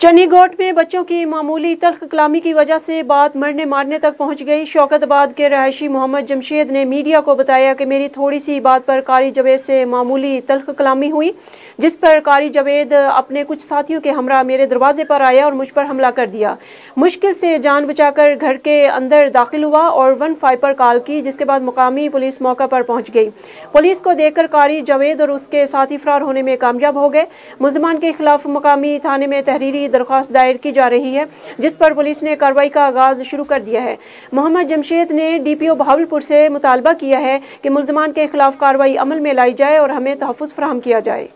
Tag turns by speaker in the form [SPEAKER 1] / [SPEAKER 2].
[SPEAKER 1] शनिगोट में बच्चों की मामूली तल्ख कलामी की वजह से बात मरने मारने तक पहुँच गई। शौकतबाद के रहायशी मोहम्मद जमशेद ने मीडिया को बताया कि मेरी थोड़ी सी बात पर कारी जवेद से मामूली तल्ख कलामी हुई, जिस पर कारी जवेद अपने कुछ साथियों के हमरा मेरे दरवाजे पर आया और मुझ पर हमला कर दिया। मुश्किल से जान बचाकर घर के अंदर दाखिल हुआ और वन फाइव पर कॉल की, जिसके बाद मुकामी पुलिस मौका पर पहुँच गई। पुलिस को देखकर कारी जवेद और उसके साथी फरार होने में कामयाब हो गए। मुलजमान के खिलाफ मुकामी थाने में तहरीरी दरख्वास्त दायर की जा रही है, जिस पर पुलिस ने कार्रवाई का आगाज़ शुरू कर दिया है। मोहम्मद जमशेद ने डी पी ओ बहावलपुर से मुतालबा किया है कि मुलजमान के खिलाफ कार्रवाई अमल में लाई जाए और हमें तहफ़ फ्राहम किया जाए।